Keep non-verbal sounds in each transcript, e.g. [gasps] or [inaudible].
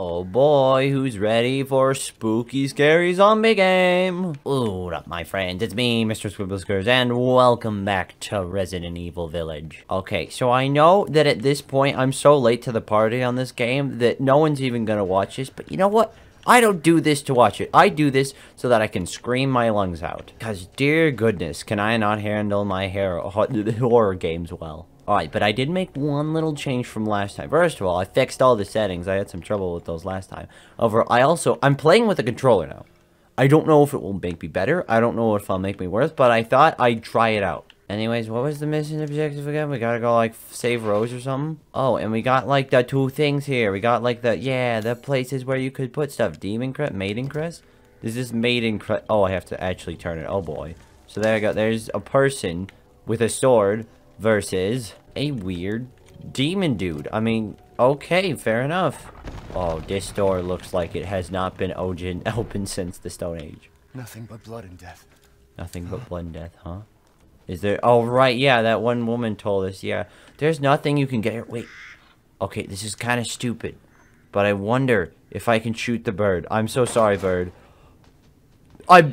Oh boy, who's ready for spooky, scary zombie game? What up, my friends? It's me, Mr. Squid Whiskers, and welcome back to Resident Evil Village. Okay, so I know that at this point, I'm so late to the party on this game that no one's even gonna watch this, but you know what? I don't do this to watch it. I do this so that I can scream my lungs out. Because, dear goodness, can I not handle my [laughs] horror games well. Alright, but I did make one little change from last time. First of all, I fixed all the settings. I had some trouble with those last time. Over, I also, I'm playing with a controller now. I don't know if it will make me better. I don't know if it'll make me worse, but I thought I'd try it out. Anyways, what was the mission objective again? We gotta go, like, save Rose or something? Oh, and we got, like, the two things here. We got, like, the, yeah, the places where you could put stuff. Demon Crest? Maiden Crest? This is Maiden Crest. Oh, I have to actually turn it. Oh, boy. So there you go. There's a person with a sword versus a weird demon dude. I mean, okay, fair enough. Oh, this door looks like it has not been [laughs] open since the Stone Age. Nothing but blood and death. Nothing but blood and death, huh? Is there... Oh, right, yeah, that one woman told us, yeah. There's nothing you can get here. Wait. Okay, this is kind of stupid. But I wonder if I can shoot the bird. I'm so sorry, bird. I...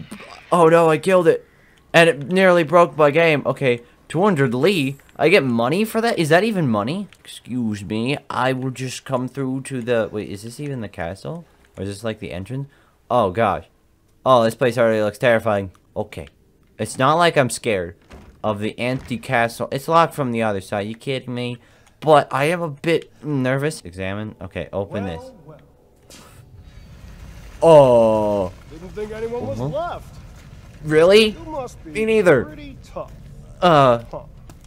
Oh, no, I killed it. And it nearly broke my game. Okay, 200 Lei? I get money for that? Is that even money? Excuse me. I will just come through to the... Wait, is this even the castle? Or is this like the entrance? Oh, gosh. Oh, this place already looks terrifying. Okay. It's not like I'm scared of the empty castle. It's locked from the other side. You kidding me? But I am a bit nervous. Examine. Okay, open well, this. Well. Oh. Didn't think anyone was uh -huh. left. Really? Me neither. Pretty tough.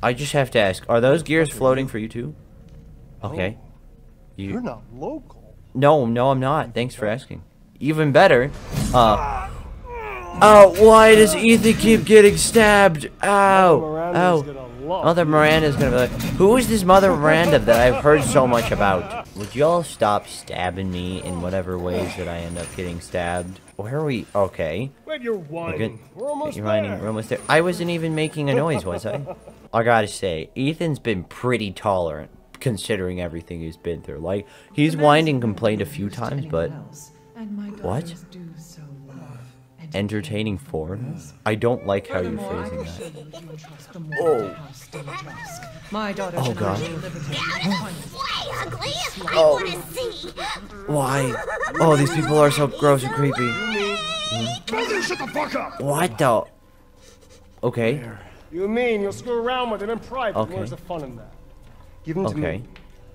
I just have to ask, are those gears floating for you too? Okay. Oh, you... You're not local. No, no, I'm not. Thanks for asking. Even better, uh... Oh, why does Ethan keep getting stabbed? Ow! Ow! Mother Miranda's gonna be like, who is this Mother Miranda that I've heard so much about? Would y'all stop stabbing me in whatever ways that I end up getting stabbed? Where are we? Okay. Wait, you're whining. We're almost you're there. Whining. We're almost there. I wasn't even making a noise, was I? [laughs] I gotta say, Ethan's been pretty tolerant, considering everything he's been through. Like, he's whined and complained a few times, but... What? entertaining foreigners? I don't like how you're phrasing that. Oh. My daughter oh god. Oh. Why? Oh, these people are so gross and creepy. Shut the fuck up. What the? Okay. You mean you'll screw around with him in private? Okay. Where's the fun in that? Give him to me,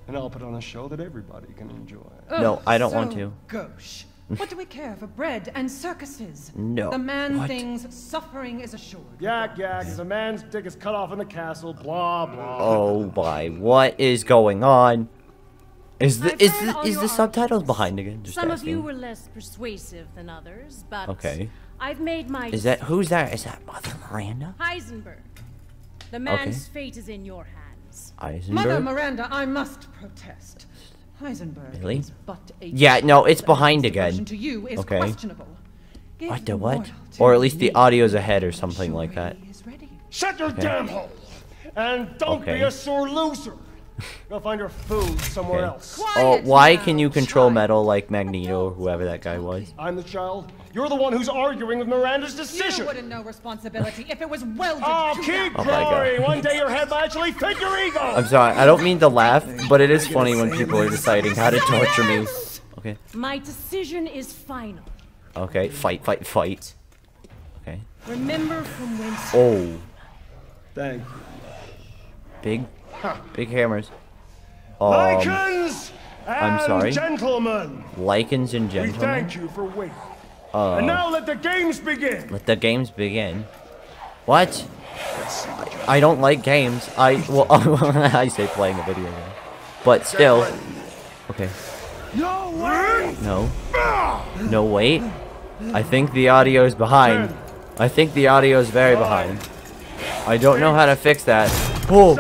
and I'll put on a show that everybody can enjoy. Oh, no, I don't so want to. Gauche. [laughs] What do we care for bread and circuses? No. The man what? thinks suffering is assured. Yak yak, as a man's dick is cut off in the castle, blah blah. Oh my, what is going on? Is the is the, is the subtitles behind again? Just Some asking. of you were less persuasive than others, but okay. I've made my. Is that who's that? Is that Mother Miranda? Heisenberg. The man's okay. fate is in your hands. Heisenberg. Mother Miranda, I must protest. Heisenberg really? yeah, no, it's behind again. okay. What the what? Or at least the audio's ahead or something like that. Shut your okay. damn hole! And don't okay. be a sore loser! Go find your food somewhere okay. else. Oh, why can you control metal like Magneto or whoever that guy was? I'm the child. You're the one who's arguing with Miranda's decision. You wouldn't know responsibility if it was welded Oh, keep oh growing. One day your head will actually fit your ego. I'm sorry. I don't mean to laugh, but it is funny when people are deciding how to torture me. Okay. My decision is final. Okay. Fight, fight, fight. Okay. Remember from whence. Oh. Thank you. Big Big hammers. Um, Lycans I'm sorry. Gentlemen. Lycans and gentlemen. We thank you for waiting. Uh, and now let the games begin. Let the games begin. What? I don't like games. I well, [laughs] I say playing a video game, but still. Okay. No wait. No. No wait. I think the audio is behind. I think the audio is very behind. I don't know how to fix that. Oh.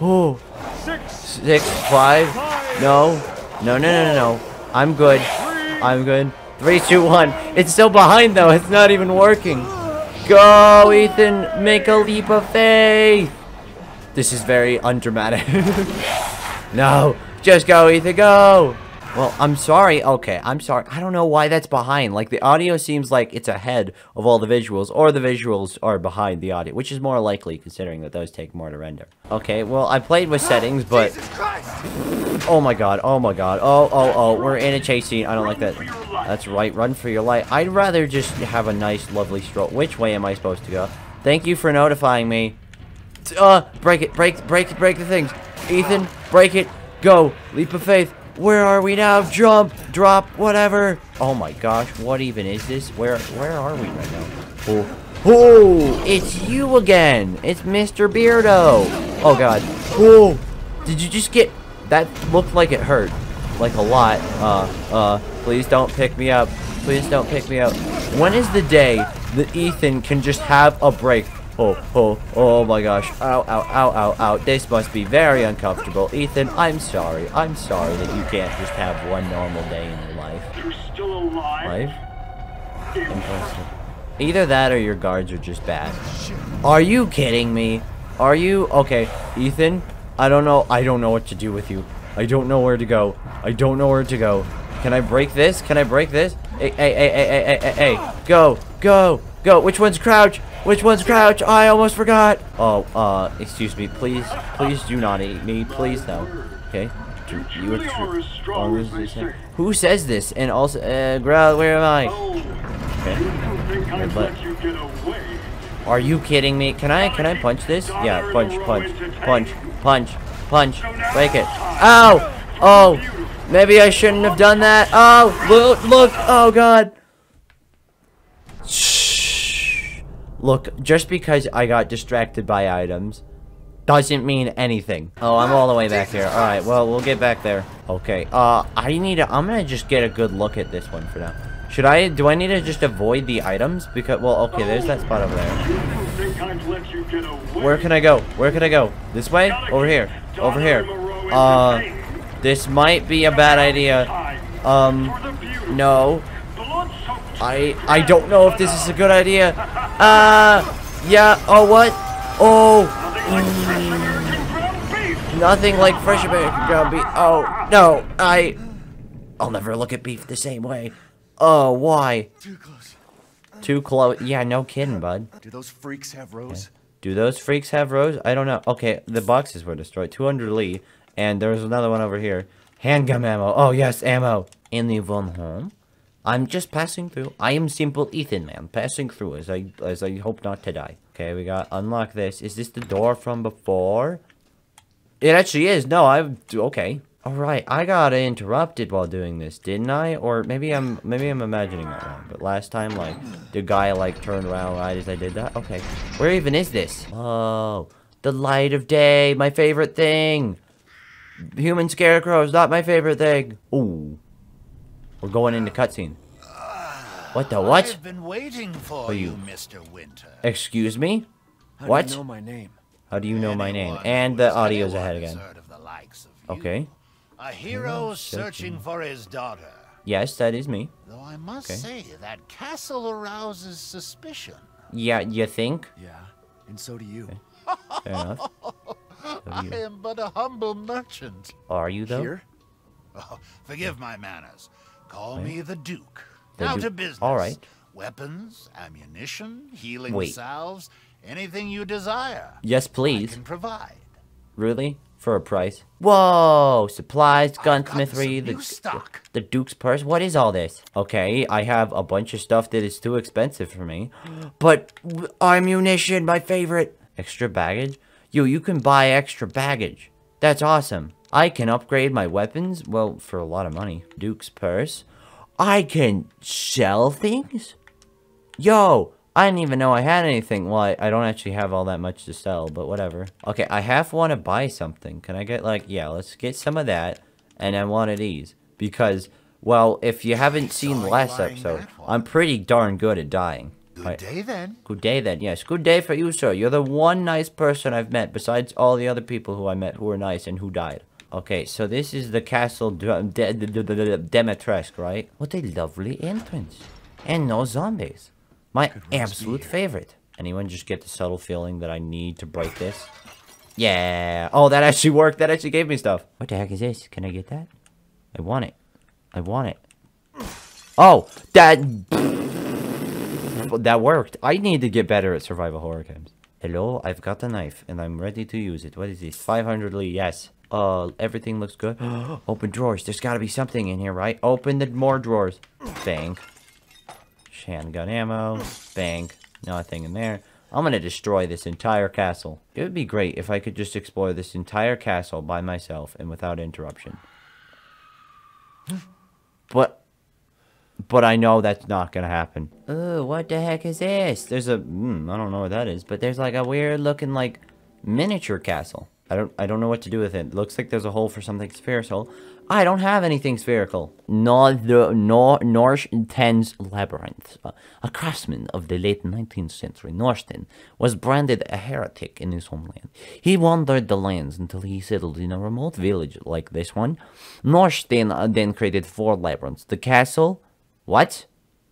Oh. Six. Six. Five. No. No, no, no, no, no. I'm good. I'm good. Three, two, one. It's still behind, though. It's not even working. Go, Ethan. Make a leap of faith. This is very undramatic. [laughs] no. Just go, Ethan. Go. Well, I'm sorry. Okay, I'm sorry. I don't know why that's behind. Like, the audio seems like it's ahead of all the visuals, or the visuals are behind the audio, which is more likely considering that those take more to render. Okay, well, I played with settings, but... Oh my god, oh my god, oh, oh, oh, we're in a chase scene. I don't like that. That's right, run for your life. I'd rather just have a nice, lovely stroll. Which way am I supposed to go? Thank you for notifying me. Uh, break it, break, break, break the things. Ethan, break it, go. Leap of faith. Where are we now? Jump, drop, whatever. Oh my gosh, what even is this? Where, where are we right now? Oh, oh, it's you again. It's Mr. Beardo. Oh god. Oh, did you just get? That looked like it hurt, like a lot. Uh, uh, please don't pick me up. Please don't pick me up. When is the day that Ethan can just have a break Oh, oh, oh my gosh. Ow, ow, ow, ow, ow. This must be very uncomfortable. Ethan, I'm sorry. I'm sorry that you can't just have one normal day in your life. You're still alive? Life? Impressive. Either that or your guards are just bad. Are you kidding me? Are you? Okay, Ethan, I don't know. I don't know what to do with you. I don't know where to go. I don't know where to go. Can I break this? Can I break this? Hey, hey, hey, hey, hey, hey, hey. Go, go, go. Which one's crouch? Which one's crouch? I almost forgot. Oh, uh, excuse me. Please, please do not eat me. Please, no. Okay. You really are as strong as they say. Who says this? And also, uh, Growl, where am I? Oh, Okay. you don't think I'd but- let you get away? Are you kidding me? Can I, can I punch this? Yeah, punch, punch, punch, punch, punch. Break it. Ow! Oh! Maybe I shouldn't have done that. Oh! Look, look! Oh, God! Look, just because I got distracted by items doesn't mean anything. Oh, I'm all the way back here. Alright, well, we'll get back there. Okay, uh, I need to, I'm gonna just get a good look at this one for now. Should I, do I need to just avoid the items? Because, well, okay, there's that spot over there. Where can I go? Where can I go? This way? Over here. Over here. Uh, this might be a bad idea. Um, no. I I don't know if this is a good idea. Uh, yeah. Oh, what? Oh, nothing like fresh American ground beef. Oh no, I. I'll never look at beef the same way. Oh, why? Too close. Too close. Yeah, no kidding, bud. Do those freaks have Rose? Do those freaks have Rose? I don't know. Okay, the boxes were destroyed. 200 Lei. And there's another one over here. Handgun ammo. Oh, yes, ammo. In the von home. I'm just passing through. I am simple Ethan, man. Passing through as I as I hope not to die. Okay, we got unlock this. Is this the door from before? It actually is. No, I okay. All right, I got interrupted while doing this, didn't I? Or maybe I'm maybe I'm imagining that wrong. But last time, like the guy like turned around right as I did that. Okay, where even is this? Oh, the light of day, my favorite thing. Human scarecrow is not my favorite thing. Ooh, we're going into cutscene. What the what? I've been waiting for Are you, you- Mr. Winter. Excuse me? How What? Do you know my name? How do you know my name? And who the is- audio's ahead again. heard of the likes of you. Okay. A hero searching for his daughter. Yes, that is me. Though I must Okay. say that castle arouses suspicion. Yeah, you think? Yeah, and so do you. Fair enough. [laughs] So I you- am but a humble merchant. Are you though? Here? Oh, forgive my manners. Call me the Duke. The now Duke. to business. All right. Weapons, ammunition, healing Wait. salves, anything you desire. Yes, I please. can provide. Really? For a price? Whoa! Supplies, gunsmithery, the, stock. the Duke's purse. What is all this? Okay, I have a bunch of stuff that is too expensive for me. But ammunition, my favorite. Extra baggage? Yo, you can buy extra baggage. That's awesome. I can upgrade my weapons, well, for a lot of money. Duke's purse. I can sell things? Yo, I didn't even know I had anything. Well, I, I don't actually have all that much to sell, but whatever. Okay, I half want to buy something. Can I get, like, yeah, let's get some of that, and I of these. Because, well, if you haven't seen the last episode. I'm pretty darn good at dying. Good I- day then. Good day then, yes. Good day for you, sir. You're the one nice person I've met, besides all the other people who I met who were nice and who died. Okay, so this is the castle de- de- de- de- de- de- Dimitrescu, right? What a lovely entrance. And no zombies. My absolute favorite. Anyone just get the subtle feeling that I need to break this? Yeah. Oh, that actually worked. That actually gave me stuff. What the heck is this? Can I get that? I want it. I want it. Oh, that... [laughs] That worked. I need to get better at survival horror games. Hello, I've got a knife, and I'm ready to use it. What is this? 500 Lei, yes. Uh, everything looks good. [gasps] Open drawers. There's got to be something in here, right? Open the more drawers. Bang. Handgun ammo. Bang. Nothing in there. I'm gonna destroy this entire castle. It would be great if I could just explore this entire castle by myself and without interruption. [gasps] But, but I know that's not gonna happen. Oh, what the heck is this? There's a, mm, I don't know what that is, but there's like a weird looking like miniature castle. I don't, I don't know what to do with it. looks like there's a hole for something spherical. I don't have anything spherical. Nor the nor Norse Tens Labyrinth, a craftsman of the late 19th century, Norsten, was branded a heretic in his homeland. He wandered the lands until he settled in a remote village like this one. Norsten uh, then created four labyrinths. The castle, what?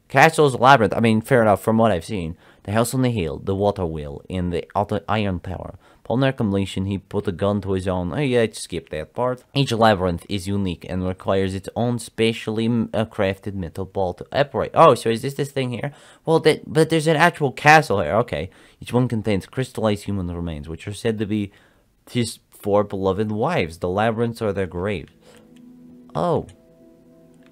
Castle's labyrinth. I mean, fair enough from what I've seen. The house on the hill, the water wheel, and the iron tower. Upon their completion, he put a gun to his own. Oh yeah, skip that part. Each labyrinth is unique and requires its own specially uh, crafted metal ball to operate. Oh, so is this this thing here? Well, that but there's an actual castle here. Okay, each one contains crystallized human remains, which are said to be his four beloved wives. The labyrinths are their graves. Oh.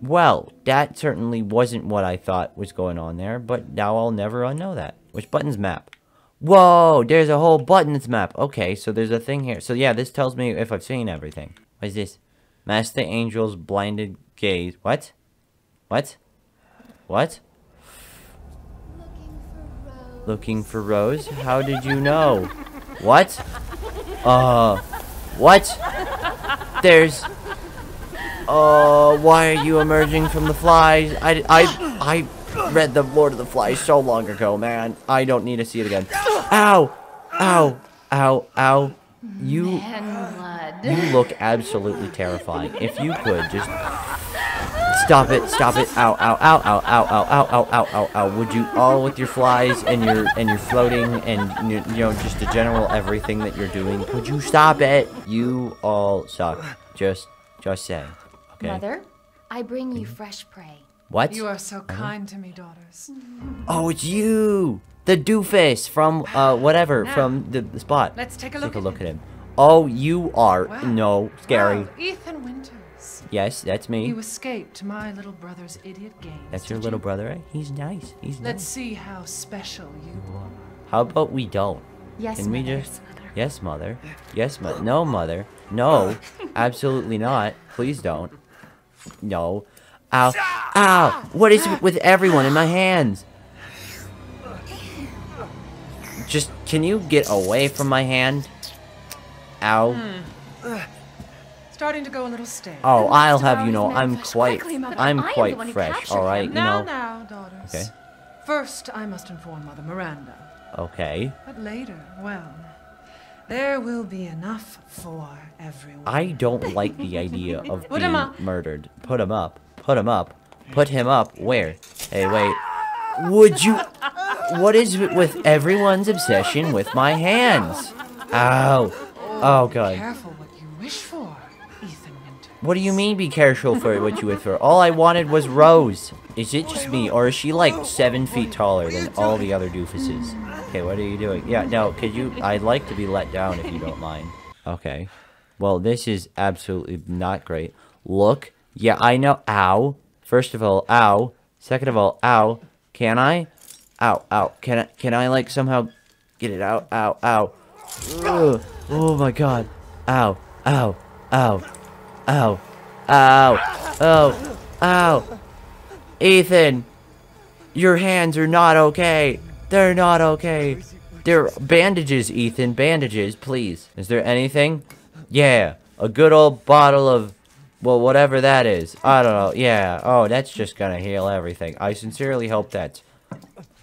Well, that certainly wasn't what I thought was going on there, but now I'll never unknow that. Which button's map? Whoa, there's a whole buttons map. Okay, so there's a thing here. So yeah, this tells me if I've seen everything. What is this? Master Angel's blinded gaze. What? What? What? Looking for Rose? How did you know? What? Uh, what? There's... Uh, why are you emerging from the flies? I, I, I read The Lord of the Flies so long ago, man. I don't need to see it again. Ow! Ow! Ow! Ow! You, you look absolutely terrifying. If you could just stop it, stop it! Ow! Ow! Ow! Ow! Ow! Ow! Ow! Ow! Ow! Ow! Ow! Would you all with your flies and your and your floating and you know just the general everything that you're doing? Could you stop it? You all suck. Just, just say. Okay. Mother, I bring you mm-hmm. fresh prey. What? You are so kind to me, daughters. Oh, it's you! The doofus from, uh, whatever, Now, from the, the spot. Let's take a look Take a at look him. at him. Oh, you are, Wow. no, scary. Wow, Ethan Winters. Yes, that's me. You escaped my little brother's idiot game. That's your little you? brother, right? He's nice. He's Let's nice. see how special you are. How about we don't? Yes, Can we mother. just... Yes, mother. Yes, mother. No, mother. No. [laughs] Absolutely not. Please don't. No. Ow. Ow! What is it with everyone in my hands? Just, can you get away from my hand? Ow. Starting to go a little stale. Oh, I'll have you know, I'm quite, quickly, I'm I am the quite fresh, captured alright? You now, know, now, daughters. Okay. First, I must inform Mother Miranda. okay. But later, well, there will be enough for everyone. I don't [laughs] like the idea of being murdered. Put him up. Put him up. Put him up. Where? Hey, wait. Would you... What is it with everyone's obsession with my hands? Ow. Oh, God. Be careful what you wish for, Ethan Winters. What do you mean be careful for what you wish for? All I wanted was Rose. Is it just me, or is she like seven feet taller than all the other doofuses? Okay, what are you doing? Yeah, no, could you... I'd like to be let down if you don't mind. Okay. Well, this is absolutely not great. Look. Yeah, I know. Ow. First of all, ow. Second of all, ow. Can I? Ow, ow. Can I, can I like somehow get it out? Ow, ow. Ugh. Oh my god. Ow, ow, ow, ow, ow, oh, ow. Ethan, your hands are not okay. They're not okay. They're bandages, Ethan. Bandages, please. Is there anything? Yeah, a good old bottle of, well, whatever that is. I don't know. Yeah. Oh, that's just gonna heal everything. I sincerely hope that...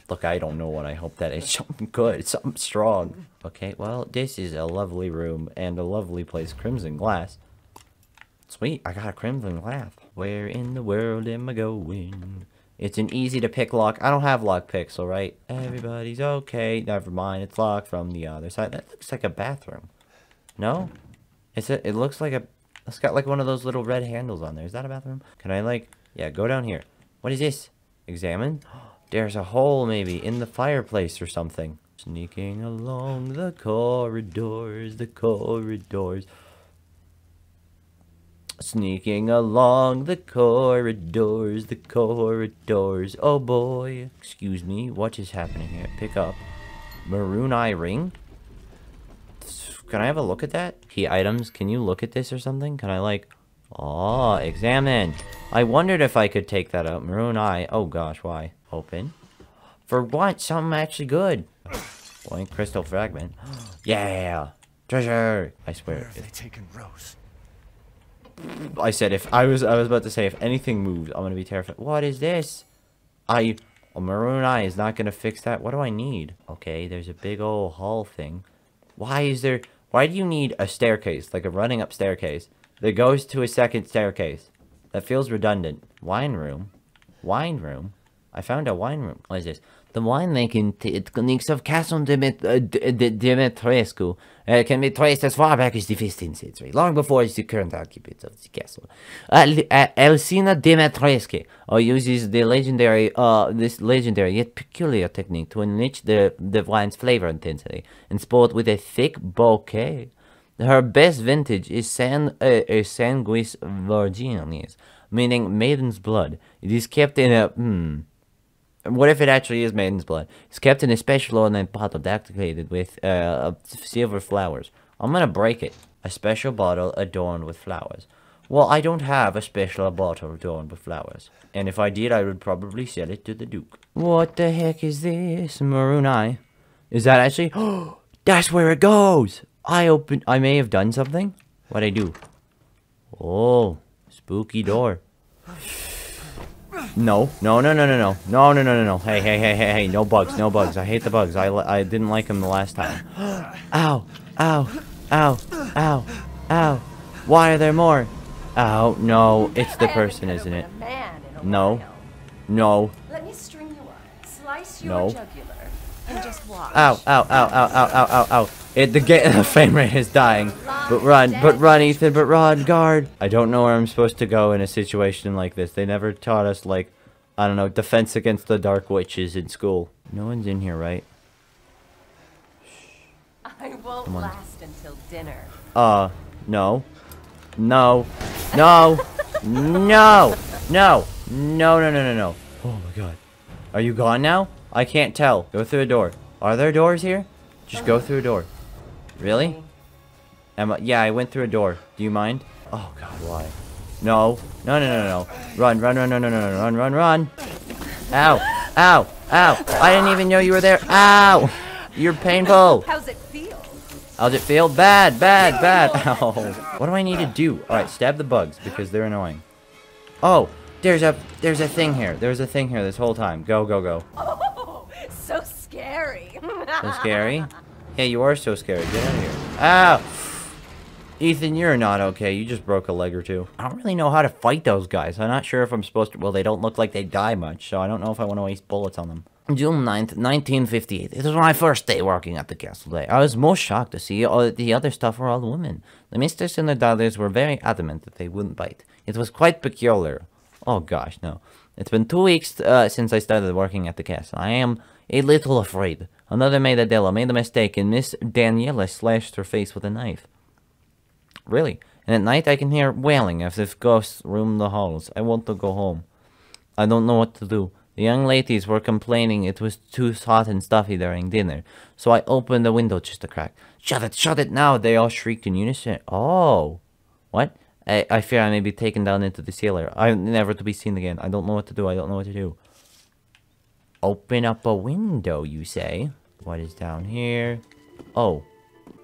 Look, I don't know what I hope that is. [laughs] Something good. Something strong. Okay, well, this is a lovely room and a lovely place. Crimson glass. Sweet, I got a crimson glass. Where in the world am I going? It's an easy to pick lock. I don't have lock picks, alright? Everybody's okay. Never mind, it's locked from the other side. That looks like a bathroom. No? It's a, it looks like a... It's got like one of those little red handles on there. Is that a bathroom? Can I like, yeah, go down here. What is this? Examine? [gasps] There's a hole maybe in the fireplace or something. Sneaking along the corridors, the corridors. Sneaking along the corridors, the corridors. Oh boy. Excuse me, what is happening here? Pick up. Maroon eye ring? Can I have a look at that? Key items, can you look at this or something? Can I like... Oh, examine. I wondered if I could take that out. Maroon eye. Oh gosh, why? Open. For what? Something actually good. Blank crystal fragment. [gasps] yeah! Treasure! I swear. Where have they taken Rose? I said if I was I was about to say if anything moves, I'm gonna be terrified. What is this? I a maroon eye is not gonna fix that. What do I need? Okay, there's a big old hall thing. Why is there why do you need a staircase, like a running up staircase, that goes to a second staircase? That feels redundant. Wine room? Wine room? I found a wine room. What is this? The winemaking techniques of Castle uh, Dimitrescu uh, can be traced as far back as the 15th century, long before the current occupants of the castle. Uh, uh, Alcina Dimitrescu uh, uses the legendary, uh, this legendary yet peculiar technique to enrich the, the wine's flavor intensity and sport with a thick bouquet. Her best vintage is San uh, Sanguis Virginis, meaning maiden's blood. It is kept in a hmm what if it actually is maiden's blood? It's kept in a special ornate bottle decorated with uh, silver flowers. I'm gonna break it. A special bottle adorned with flowers. Well, I don't have a special bottle adorned with flowers. And if I did, I would probably sell it to the Duke. What the heck is this? Maroon eye. Is that actually? Oh, that's where it goes! I open. I may have done something. What'd I do? Oh, spooky door. No, no, no, no, no, no, no, no, no, no, no. Hey, hey, hey, hey, hey, no bugs, no bugs. I hate the bugs. I, I didn't like them the last time. [gasps] ow, ow, ow, ow, ow. Why are there more? Ow, no, it's the person, isn't it? No, no. Let me string you up, slice your No. jugular, and just watch. Ow, ow, ow, ow, ow, ow, ow, ow. It, the, [laughs] the frame rate is dying. But run, but run, Ethan, but run, guard. I don't know where I'm supposed to go in a situation like this. They never taught us, like, I don't know, defense against the dark witches in school. No one's in here, right? I won't on. last until dinner. Uh, no. No. No. no. No. No, no, no, no, no. Oh my god. Are you gone now? I can't tell. Go through a door. Are there doors here? Just go through a door. Really? Am I, yeah, I went through a door. Do you mind? Oh god, why? No. No, no, no, no, no. Run, run, run, run, run, run, run, run, run. Ow. Ow. Ow. I didn't even know you were there. Ow. You're painful. How's it feel? How's it feel? Bad, bad, bad. Ow. What do I need to do? Alright, stab the bugs because they're annoying. Oh, there's a there's a thing here. There's a thing here this whole time. Go, go, go. Oh, so scary. So scary? [laughs] Yeah, you are so scary. Get out of here. Ow! Ethan, you're not okay. You just broke a leg or two. I don't really know how to fight those guys. I'm not sure if I'm supposed to... Well, they don't look like they die much, so I don't know if I want to waste bullets on them. June 9th, 1958. It was my first day working at the castle day. I was most shocked to see all the other stuff were all women. The mistress and the daughters were very adamant that they wouldn't bite. It was quite peculiar. Oh gosh, no. It's been two weeks uh, since I started working at the castle. I am a little afraid. Another maid Adela made a mistake and Miss Daniela slashed her face with a knife. Really? And at night I can hear wailing as if ghosts roam the halls. I want to go home. I don't know what to do. The young ladies were complaining it was too hot and stuffy during dinner, so I opened the window just a crack. Shut it, shut it now! They all shrieked in unison. Oh. What? I, I fear I may be taken down into the cellar. I'm never to be seen again. I don't know what to do. I don't know what to do. Open up a window, you say? What is down here? Oh.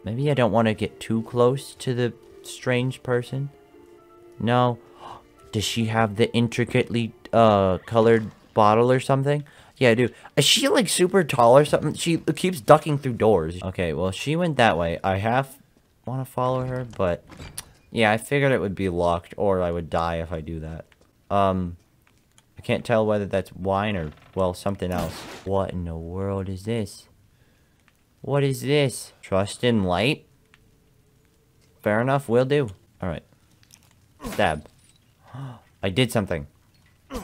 Maybe I don't want to get too close to the strange person. No. [gasps] Does she have the intricately uh colored bottle or something? Yeah, dude. Is she like super tall or something? She keeps ducking through doors. Okay, well she went that way. I half want to follow her, but yeah, I figured it would be locked or I would die if I do that. Um, I can't tell whether that's wine or well something else. What in the world is this? What is this? Trust in light? Fair enough, will do. Alright. Stab. [gasps] I did something.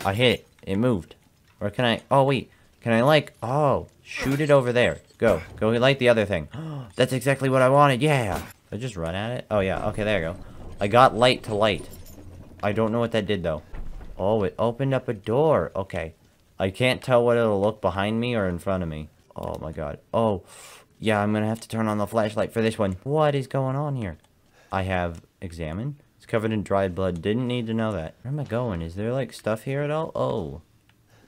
I hit it. It moved. Or can I... Oh, wait. Can I, like... Oh, shoot it over there. Go. Go light the other thing. [gasps] That's exactly what I wanted. Yeah. I just run at it? Oh, yeah. Okay, there you go. I got light to light. I don't know what that did, though. Oh, it opened up a door. Okay. I can't tell what it'll look behind me or in front of me. Oh, my God. Oh, yeah, I'm gonna have to turn on the flashlight for this one. What is going on here? I have examined. It's covered in dried blood. Didn't need to know that. Where am I going? Is there, like, stuff here at all? Oh.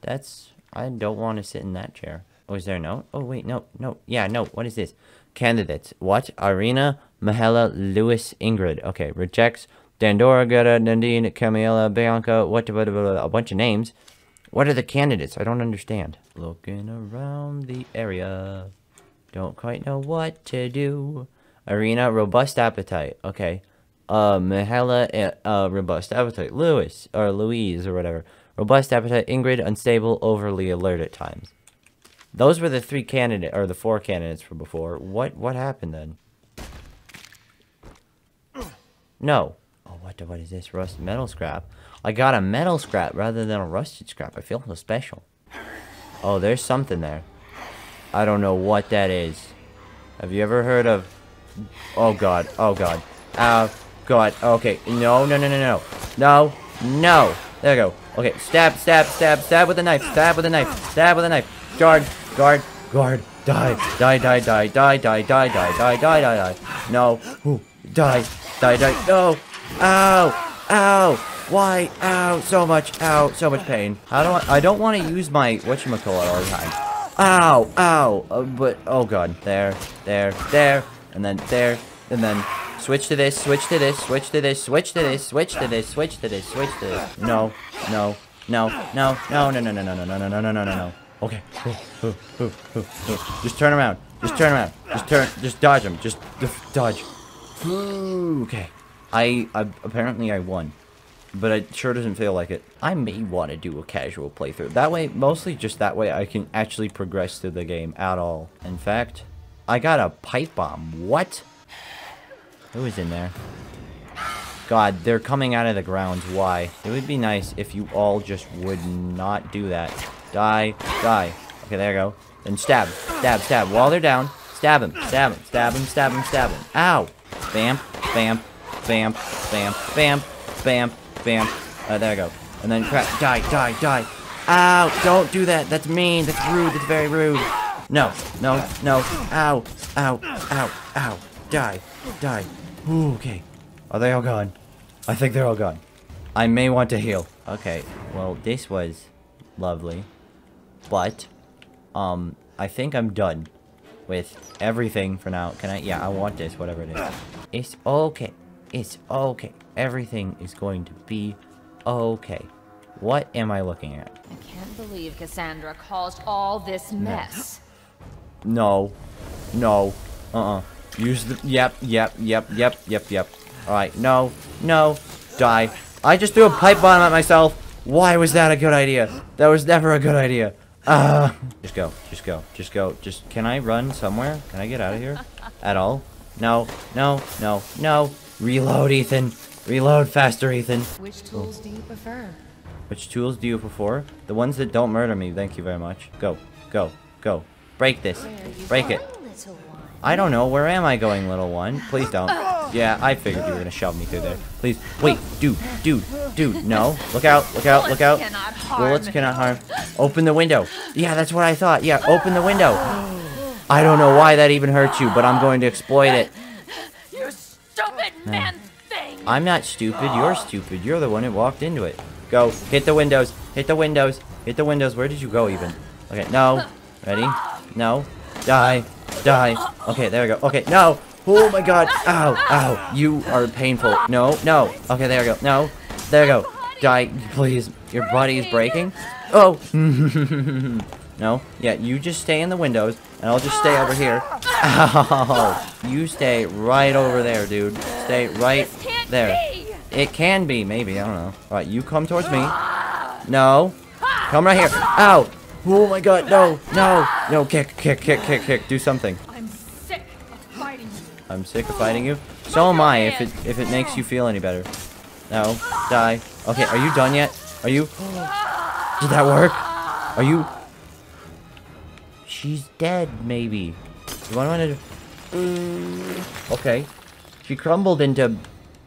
That's... I don't want to sit in that chair. Oh, is there a note? Oh, wait, no, no. Yeah, no. What is this? Candidates. What? Irina, Mahela, Lewis, Ingrid. Okay, rejects. Dandora, Gutta, Nadine, Camilla, Bianca, what, what, what, a bunch of names. What are the candidates? I don't understand. Looking around the area. Don't quite know what to do. Irina, robust appetite. Okay. Uh, Mahela, uh, uh, robust appetite. Lewis, or Louise, or whatever. Robust appetite. Ingrid, unstable, overly alert at times. Those were the three candidate, or the four candidates for before. What, what happened then? No. Oh, what, what is this? Rust metal scrap. I got a metal scrap rather than a rusted scrap. I feel so special. Oh, there's something there. I don't know what that is. Have you ever heard of... Oh, God. Oh, God. Oh, God. Okay. No, no, no, no, no. No. No. There we go. Okay. Stab, stab, stab, stab with a knife. Stab with a knife. Stab with a knife. Guard. Guard. Guard. Die. Die, die, die, die, die, die, die, die, die, die, die. No. Die. Die, die. No. Ow. Ow. Why? Ow. So much. Ow. So much pain. I don't. I don't want to use my whatchamacallit all the time. Ow. Ow. Uh, but oh god. There. There. There. And then there. And then switch to this. Switch to this. Switch to this. Switch to this. Switch to this. Switch to this. Switch to this. No. No. No. No. No. No. No. No. No. No. No. No. No. No. No. No. No. Okay. Just turn around. Just turn around. Just turn. Just dodge him. Just dodge. Okay. I, I apparently I won, but it sure doesn't feel like it. I may want to do a casual playthrough. That way, mostly just that way, I can actually progress through the game at all. In fact, I got a pipe bomb. What? Who is in there? God, they're coming out of the grounds. Why? It would be nice if you all just would not do that. Die. Die. Okay, there you go. Then stab. Stab. Stab. While they're down, stab him. Stab him. Stab him. Stab him. Stab him. Ow. Bam. Bam. Bam. Bam. Bam. Bam. Bam. Uh, there you go. And then crap. Die. Die. Die. Ow. Don't do that. That's mean. That's rude. That's very rude. No. No. No. Ow. Ow. Ow. Ow. Die. Die. Ooh, okay. Are they all gone? I think they're all gone. I may want to heal. Okay. Well, this was lovely. But, um, I think I'm done with everything for now. Can I? Yeah, I want this, whatever it is. It's okay. It's okay. Everything is going to be okay. What am I looking at? I can't believe Cassandra caused all this mess. [gasps] No. No. Uh-uh. Use the... Yep, yep, yep, yep, yep, yep. Alright, no. No. Die. I just threw a pipe bomb at myself. Why was that a good idea? That was never a good idea. Uh, just go. Just go. Just go. Just... Can I run somewhere? Can I get out of here? [laughs] At all? No. No. No. No. Reload, Ethan. Reload faster, Ethan. Which tools do you prefer? Which tools do you prefer? The ones that don't murder me, thank you very much. Go, go, go. Break this. Break it. I don't know. Where am I going, little one? Please don't. Yeah, I figured you were gonna shove me through there. Please. Wait, dude, dude, dude, no. Look out, look out, look out. Bullets cannot harm. Open the window. Yeah, that's what I thought. Yeah, open the window. I don't know why that even hurts you, but I'm going to exploit it. Man thing! I'm not stupid. You're stupid. You're the one who walked into it. Go. Hit the windows. Hit the windows. Hit the windows. Where did you go even? Okay, no. Ready? No. Die. Die. Okay, there we go. Okay, no. Oh my god. Ow. Ow. You are painful. No. No. Okay, there we go. No. There we go. Die, please. Your body is breaking. Oh. [laughs] no. Yeah, you just stay in the windows, and I'll just stay over here. Ow. [laughs] You stay right over there, dude. Stay right there. be! It can be, maybe. I don't know. All right, you come towards me. No. Come right here. Ow. Oh my god, no, no. No, kick, kick, kick, kick, kick. Do something. I'm sick of fighting you. I'm sick of fighting you. So am I, if it if it makes you feel any better. No. Die. Okay, are you done yet? Are you... [gasps] Did that work? Are you... She's dead, maybe. Do you want to... Mm. Okay. She crumbled into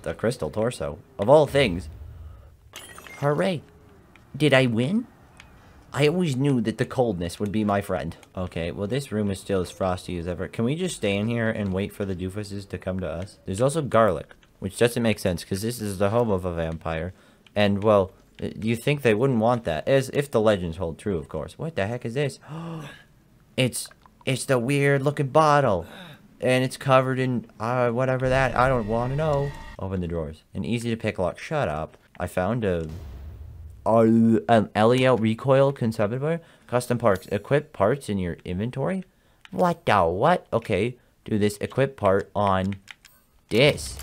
the crystal torso. Of all things. Hooray. Did I win? I always knew that the coldness would be my friend. Okay, well this room is still as frosty as ever. Can we just stay in here and wait for the doofuses to come to us? There's also garlic, which doesn't make sense because this is the home of a vampire. And, well, uh, you think they wouldn't want that. As if the legends hold true, of course. What the heck is this? [gasps] [gasps] [gasps] it's, it's the weird looking bottle. And it's covered in, uh, whatever that, I don't want to know. Open the drawers. An easy to pick lock. Shut up. I found a an LEL recoil consumator, custom parts, equip parts in your inventory. What the what? Okay, do this equip part on this.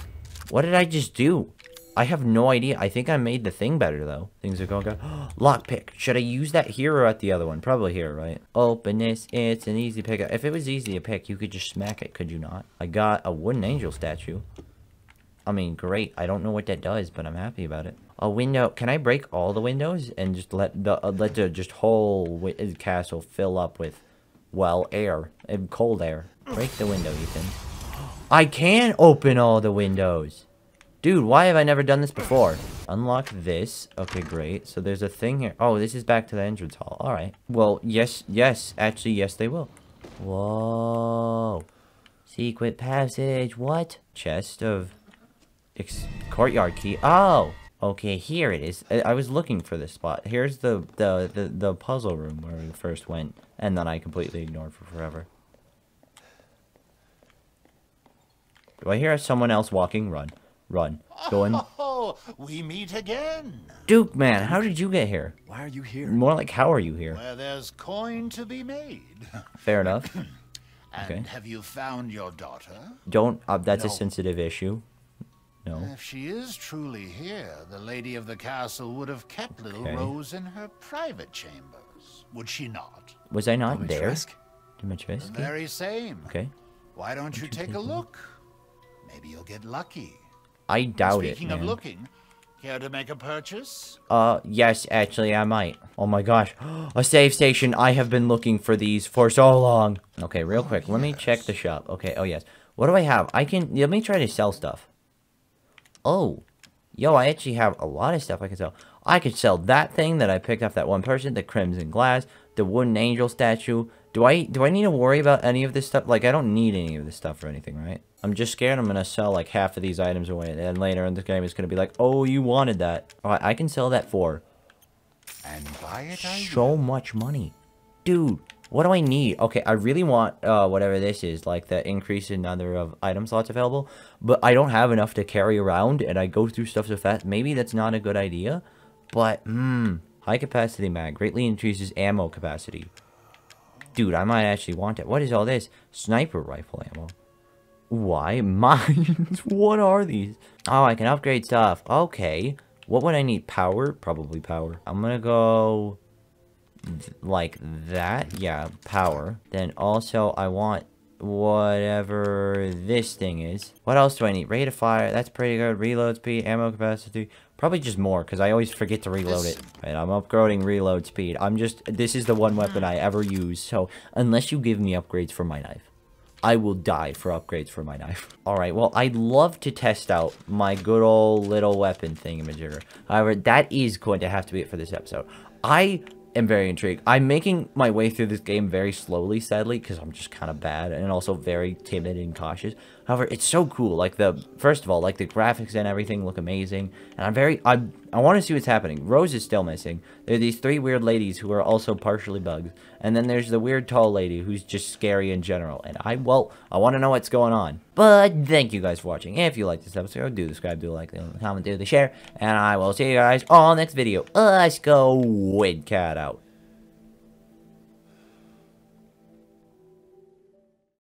What did I just do? I have no idea. I think I made the thing better though. Things are going good. [gasps] Lockpick. Should I use that here or at the other one? Probably here, right? Open this. It's an easy pick. If it was easy to pick, you could just smack it, could you not? I got a wooden angel statue. I mean, great. I don't know what that does, but I'm happy about it a window. Can I break all the windows and just let the uh, let the just whole castle fill up with, well, air and cold air? Break the window, Ethan. I can open all the windows. Dude, why have I never done this before? Unlock this. Okay, great. So there's a thing here. Oh, this is back to the entrance hall. All right. Well, yes, yes. Actually, yes, they will. Whoa. Secret passage. What? Chest of... courtyard key. Oh. Okay, here it is. I, I, was looking for this spot. Here's the, the, the, the puzzle room where we first went, and then I completely ignored for forever. Do I hear someone else walking? Run. Run. Going. Oh, we meet again. Duke, man, how did you get here? Why are you here? More like, how are you here? Where there's coin to be made. Fair enough. [clears throat] and okay. have you found your daughter? Don't. Uh, that's no. a sensitive issue. No. If she is truly here, the lady of the castle would have kept little. Rose in her private chambers, would she not? Was I not there? Dimitrescu? The very same. Okay. Why don't you, you take, take, a look? Maybe you'll get lucky. I doubt Speaking it, Speaking of looking, care to make a purchase? Uh, yes, actually, I might. Oh my gosh. [gasps] A save station. I have been looking for these for so long. Okay, real quick. Oh, let yes. me check the shop. Okay, oh yes. What do I have? I can... Let me try to sell stuff. Oh, yo, I actually have a lot of stuff I can sell. I could sell that thing that I picked off that one person, the crimson glass, the wooden angel statue. Do I do I need to worry about any of this stuff? Like, I don't need any of this stuff or anything, right? I'm just scared I'm going to sell, like, half of these items away. And then later in the game, it's going to be like, oh, you wanted that. Right, I can sell that for... And buy it So much money. Dude, what do I need? Okay, I really want uh, whatever this is, like the increase in number of item slots available, but I don't have enough to carry around, and I go through stuff so fast. Maybe that's not a good idea, but, hmm, high capacity mag greatly increases ammo capacity. Dude, I might actually want it. What is all this? Sniper rifle ammo. Why? [laughs] Mines? what are these? Oh, I can upgrade stuff. Okay. What would I need? Power? Probably power. I'm gonna go like that. Yeah, power. Then also I want whatever this thing is. What else do I need? Rate of fire. That's pretty good. Reload speed, ammo capacity. Probably just more, because I always forget to reload it. And I'm upgrading reload speed. I'm just, this is the one weapon mm. I ever use. So, unless you give me upgrades for my knife, I will die for upgrades for my knife. [laughs] Alright, well, I'd love to test out my good old little weapon thingamajigger. However, that is going to have to be it for this episode. I am very intrigued. I'm making my way through this game very slowly, sadly, because I'm just kind of bad and also very timid and cautious. However, it's so cool. Like the first of all, like the graphics and everything look amazing, and I'm very I I want to see what's happening. Rose is still missing. There are these three weird ladies who are also partially bugs, and then there's the weird tall lady who's just scary in general. And I well, I want to know what's going on. But thank you guys for watching. If you like this episode, do subscribe, do like, comment, do the share, and I will see you guys all next video. Let's go, Widcat out.